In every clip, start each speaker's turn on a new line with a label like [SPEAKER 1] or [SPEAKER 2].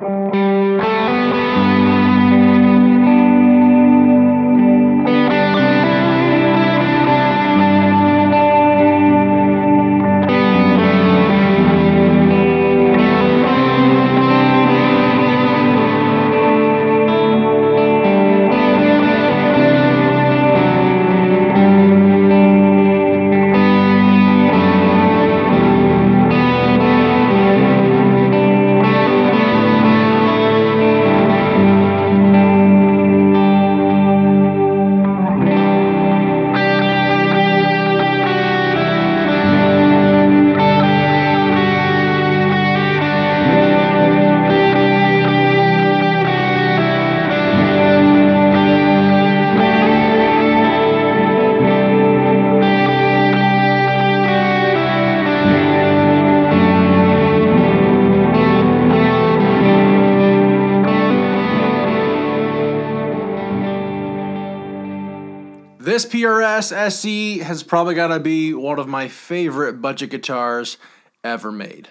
[SPEAKER 1] Música This PRS SE has probably got to be one of my favorite budget guitars ever made.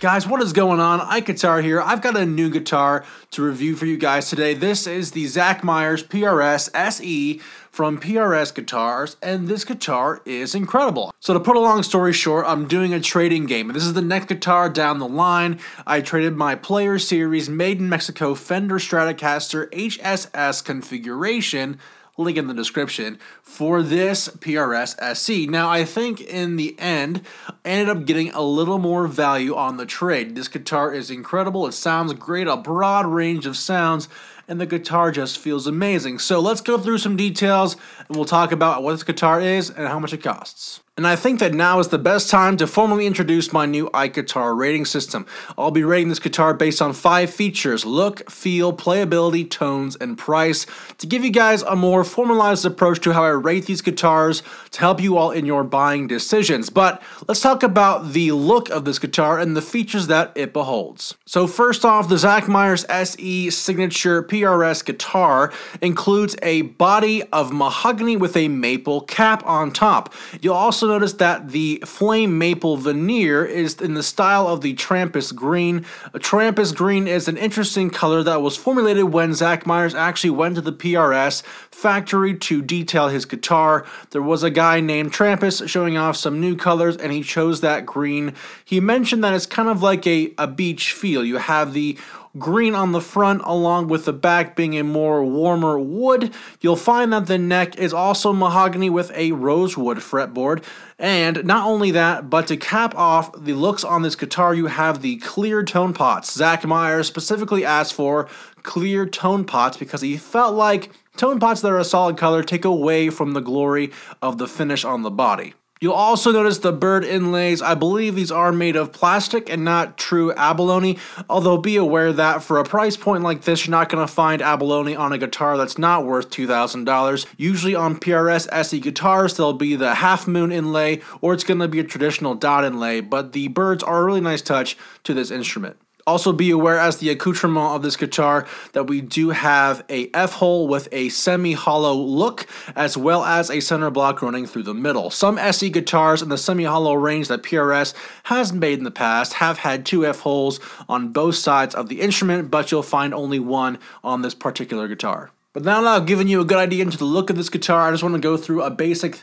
[SPEAKER 1] Guys, what is going on? IkeGuitar here. I've got a new guitar to review for you guys today. This is the Zach Myers PRS SE from PRS Guitars, and this guitar is incredible. So to put a long story short, I'm doing a trading game. This is the next guitar down the line. I traded my Player Series Made in Mexico Fender Stratocaster HSS configuration link in the description, for this PRS SE. Now, I think in the end, I ended up getting a little more value on the trade. This guitar is incredible. It sounds great, a broad range of sounds, and the guitar just feels amazing. So let's go through some details, and we'll talk about what this guitar is and how much it costs. And I think that now is the best time to formally introduce my new IkeGuitar rating system. I'll be rating this guitar based on five features, look, feel, playability, tones, and price, to give you guys a more formalized approach to how I rate these guitars to help you all in your buying decisions. But let's talk about the look of this guitar and the features that it beholds. So first off, the Zach Myers SE Signature PRS guitar includes a body of mahogany with a maple cap on top. You'll also notice that the flame maple veneer is in the style of the Trampas green. A Trampas green is an interesting color that was formulated when Zach Myers actually went to the PRS factory to detail his guitar. There was a guy named Trampas showing off some new colors and he chose that green. He mentioned that it's kind of like a, a beach feel. You have the green on the front along with the back being a more warmer wood. You'll find that the neck is also mahogany with a rosewood fretboard. And not only that, but to cap off the looks on this guitar, you have the clear tone pots. Zach Myers specifically asked for clear tone pots because he felt like tone pots that are a solid color take away from the glory of the finish on the body. You'll also notice the bird inlays. I believe these are made of plastic and not true abalone, although be aware that for a price point like this, you're not going to find abalone on a guitar that's not worth $2,000. Usually on PRS SE guitars, there'll be the half moon inlay or it's going to be a traditional dot inlay, but the birds are a really nice touch to this instrument. Also be aware as the accoutrement of this guitar that we do have a F-hole with a semi-hollow look as well as a center block running through the middle. Some SE guitars in the semi-hollow range that PRS has made in the past have had two F-holes on both sides of the instrument but you'll find only one on this particular guitar. But now that I've given you a good idea into the look of this guitar, I just want to go through a basic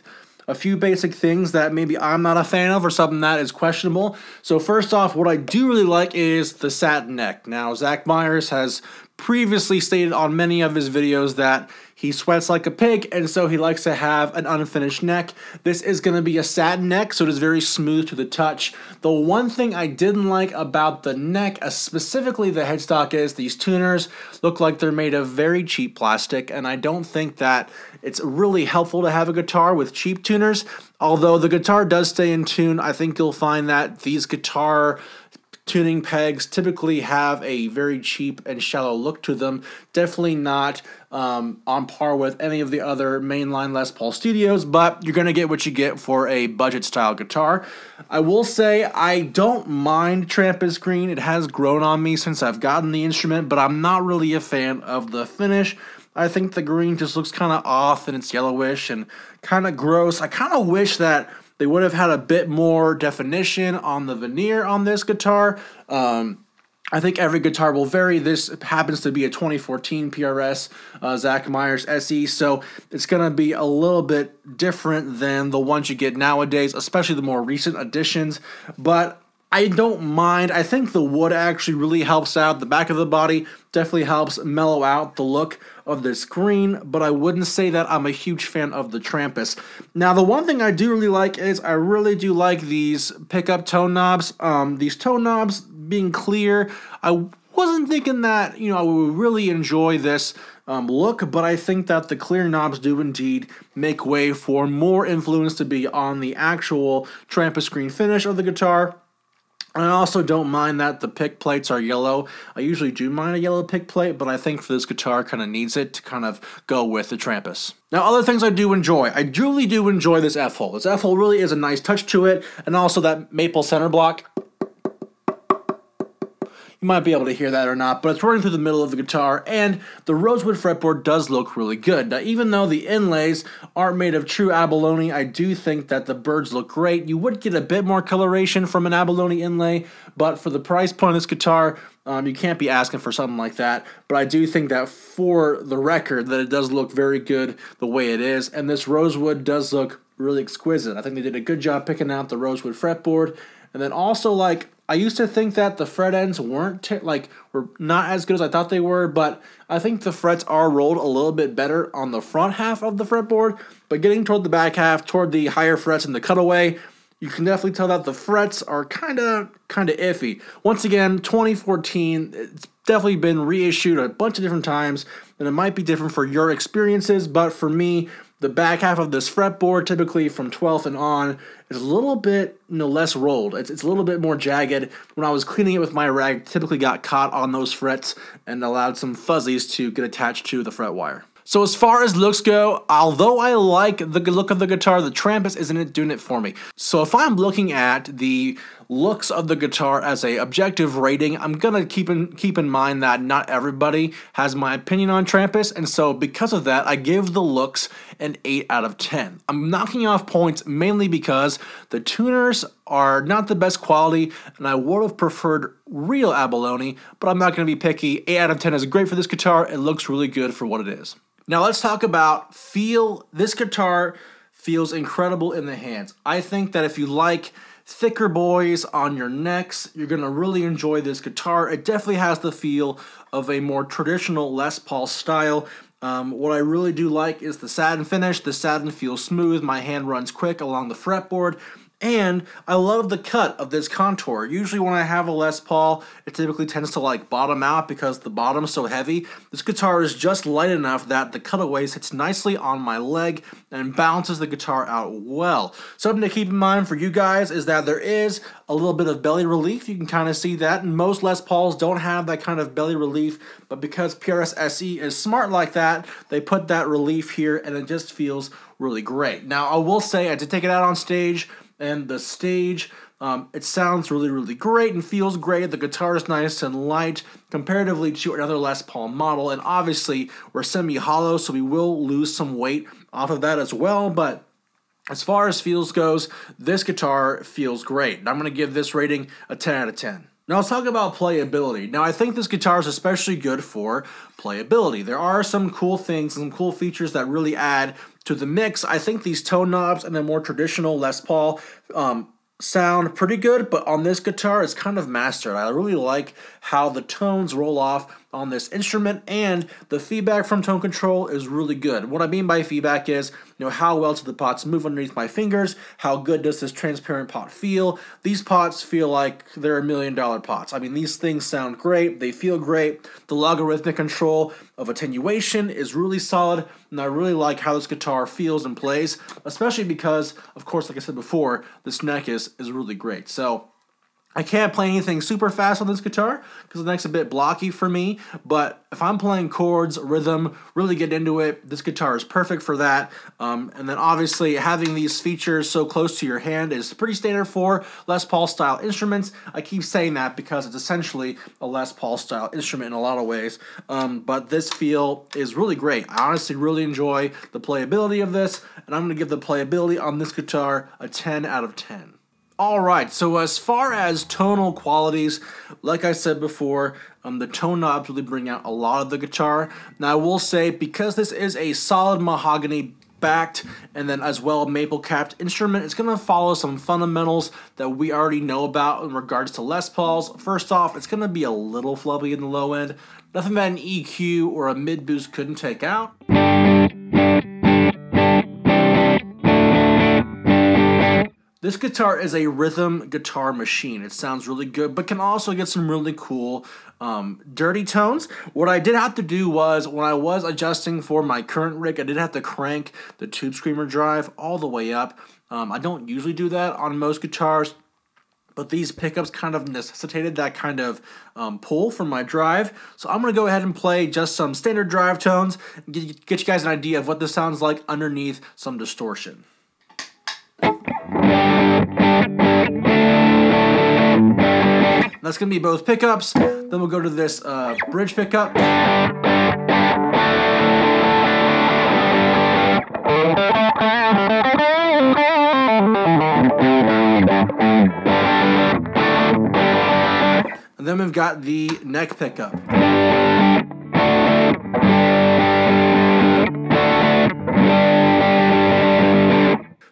[SPEAKER 1] a few basic things that maybe I'm not a fan of or something that is questionable. So first off, what I do really like is the satin neck. Now, Zach Myers has previously stated on many of his videos that he sweats like a pig and so he likes to have an unfinished neck. This is going to be a satin neck so it is very smooth to the touch. The one thing I didn't like about the neck, uh, specifically the headstock, is these tuners look like they're made of very cheap plastic and I don't think that it's really helpful to have a guitar with cheap tuners. Although the guitar does stay in tune, I think you'll find that these guitar tuning pegs typically have a very cheap and shallow look to them. Definitely not um, on par with any of the other mainline Les Paul Studios, but you're going to get what you get for a budget style guitar. I will say I don't mind Trampas Green. It has grown on me since I've gotten the instrument, but I'm not really a fan of the finish. I think the green just looks kind of off and it's yellowish and kind of gross. I kind of wish that they would have had a bit more definition on the veneer on this guitar. Um, I think every guitar will vary. This happens to be a 2014 PRS uh, Zach Myers SE, so it's going to be a little bit different than the ones you get nowadays, especially the more recent editions. But I don't mind. I think the wood actually really helps out. The back of the body definitely helps mellow out the look of the screen, but I wouldn't say that I'm a huge fan of the Trampas. Now, the one thing I do really like is I really do like these pickup tone knobs. Um, these tone knobs being clear, I wasn't thinking that, you know, I would really enjoy this um, look, but I think that the clear knobs do indeed make way for more influence to be on the actual Trampas green finish of the guitar. I also don't mind that the pick plates are yellow. I usually do mind a yellow pick plate, but I think for this guitar kind of needs it to kind of go with the Trampas. Now, other things I do enjoy. I truly do enjoy this F-hole. This F-hole really is a nice touch to it, and also that maple center block you might be able to hear that or not, but it's running through the middle of the guitar, and the rosewood fretboard does look really good. Now, even though the inlays aren't made of true abalone, I do think that the birds look great. You would get a bit more coloration from an abalone inlay, but for the price point of this guitar, um, you can't be asking for something like that. But I do think that for the record, that it does look very good the way it is, and this rosewood does look really exquisite. I think they did a good job picking out the rosewood fretboard, and then also like I used to think that the fret ends weren't t- like were not as good as I thought they were, but I think the frets are rolled a little bit better on the front half of the fretboard. But getting toward the back half, toward the higher frets and the cutaway, you can definitely tell that the frets are kind of kind of iffy. Once again, 2014, it's definitely been reissued a bunch of different times, and it might be different for your experiences, but for me, the back half of this fretboard, typically from 12th and on, is a little bit you know, less rolled. It's, it's a little bit more jagged. When I was cleaning it with my rag, typically got caught on those frets and allowed some fuzzies to get attached to the fret wire. So as far as looks go, although I like the look of the guitar, the Trampas isn't doing it for me. So if I'm looking at the looks of the guitar as a objective rating, I'm gonna keep in keep in mind that not everybody has my opinion on Trampas, and so because of that, I give the looks an 8 out of 10. I'm knocking off points mainly because the tuners are not the best quality, and I would have preferred real abalone, but I'm not gonna be picky. 8 out of 10 is great for this guitar, it looks really good for what it is. Now let's talk about feel. This guitar feels incredible in the hands. I think that if you like thicker boys on your necks, you're gonna really enjoy this guitar. It definitely has the feel of a more traditional Les Paul style. Um, what I really do like is the satin finish. The satin feels smooth, my hand runs quick along the fretboard. And I love the cut of this contour. Usually when I have a Les Paul, it typically tends to like bottom out because the bottom's so heavy. This guitar is just light enough that the cutaway sits nicely on my leg and balances the guitar out well. Something to keep in mind for you guys is that there is a little bit of belly relief. You can kind of see that. And most Les Pauls don't have that kind of belly relief, but because PRS SE is smart like that, they put that relief here and it just feels really great. Now, I will say, I did take it out on stage and the stage. Um, it sounds really, really great and feels great. The guitar is nice and light comparatively to another Les Paul model. And obviously, we're semi hollow, so we will lose some weight off of that as well. But as far as feels goes, this guitar feels great. I'm going to give this rating a 10 out of 10. Now let's talk about playability. Now I think this guitar is especially good for playability. There are some cool things, some cool features that really add to the mix. I think these tone knobs and the more traditional Les Paul um, sound pretty good, but on this guitar it's kind of mastered. I really like how the tones roll off on this instrument and the feedback from tone control is really good. What I mean by feedback is, you know, how well do the pots move underneath my fingers? How good does this transparent pot feel? These pots feel like they're a million dollar pots. I mean, these things sound great. They feel great. The logarithmic control of attenuation is really solid, and I really like how this guitar feels and plays, especially because, of course, like I said before, this neck is, is really great. So I can't play anything super fast on this guitar because the neck's a bit blocky for me. But if I'm playing chords, rhythm, really get into it, this guitar is perfect for that. Um, and then obviously having these features so close to your hand is pretty standard for Les Paul style instruments. I keep saying that because it's essentially a Les Paul style instrument in a lot of ways. Um, but this feel is really great. I honestly really enjoy the playability of this, and I'm going to give the playability on this guitar a 10 out of 10. All right, so as far as tonal qualities, like I said before, um, the tone knobs really bring out a lot of the guitar. Now, I will say, because this is a solid mahogany backed and then as well maple capped instrument, it's going to follow some fundamentals that we already know about in regards to Les Pauls. First off, it's going to be a little flubby in the low end, nothing that an EQ or a mid boost couldn't take out. This guitar is a rhythm guitar machine. It sounds really good, but can also get some really cool um, dirty tones. What I did have to do was, when I was adjusting for my current rig, I did have to crank the Tube Screamer drive all the way up. Um, I don't usually do that on most guitars, but these pickups kind of necessitated that kind of um, pull from my drive. So I'm going to go ahead and play just some standard drive tones, get, get you guys an idea of what this sounds like underneath some distortion. That's to be both pickups. Then we'll go to this uh, bridge pickup. And then we've got the neck pickup.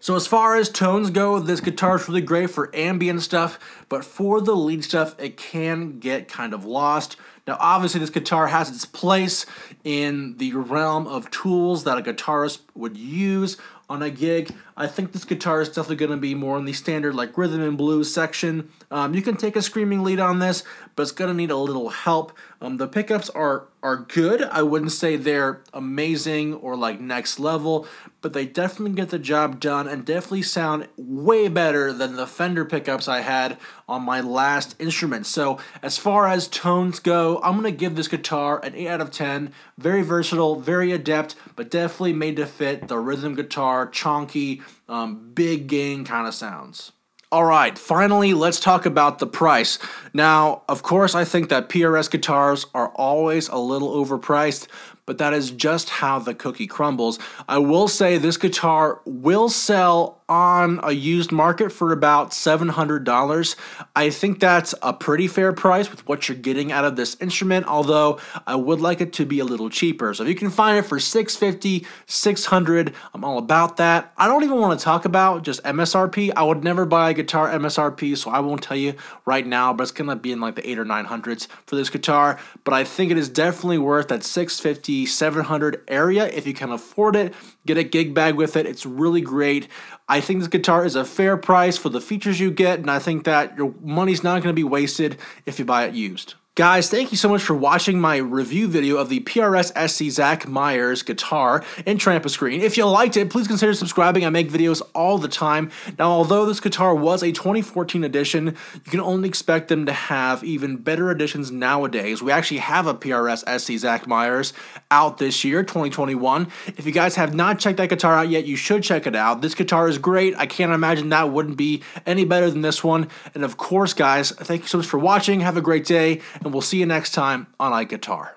[SPEAKER 1] So as far as tones go, this guitar is really great for ambient stuff, but for the lead stuff, it can get kind of lost. Now, obviously, this guitar has its place in the realm of tools that a guitarist would use on a gig. I think this guitar is definitely going to be more in the standard like rhythm and blues section. Um, you can take a screaming lead on this, but it's going to need a little help. Um, the pickups are are good. I wouldn't say they're amazing or like next level, but they definitely get the job done and definitely sound way better than the Fender pickups I had on my last instrument. So as far as tones go, I'm to give this guitar an 8 out of 10. Very versatile, very adept, but definitely made to fit the rhythm guitar, chonky, um, big gain kind of sounds. All right, finally, let's talk about the price. Now, of course, I think that PRS guitars are always a little overpriced, but that is just how the cookie crumbles. I will say this guitar will sell on a used market for about $700. I think that's a pretty fair price with what you're getting out of this instrument, although I would like it to be a little cheaper. So if you can find it for 650, 600, I'm all about that. I don't even want to talk about just MSRP. I would never buy a guitar MSRP, so I won't tell you right now, but it's going to be in like the 8 or 900s for this guitar, but I think it is definitely worth that 650, 700 area if you can afford it. Get a gig bag with it. It's really great. I think this guitar is a fair price for the features you get, and I think that your money's not going to be wasted if you buy it used. Guys, thank you so much for watching my review video of the PRS SE Zach Myers guitar in Trampas Green. If you liked it, please consider subscribing. I make videos all the time. Now, although this guitar was a 2014 edition, you can only expect them to have even better editions nowadays. We actually have a PRS SE Zach Myers out this year, 2021. If you guys have not checked that guitar out yet, you should check it out. This guitar is great. I can't imagine that wouldn't be any better than this one. And of course, guys, thank you so much for watching. Have a great day and we'll see you next time on IkeGuitar.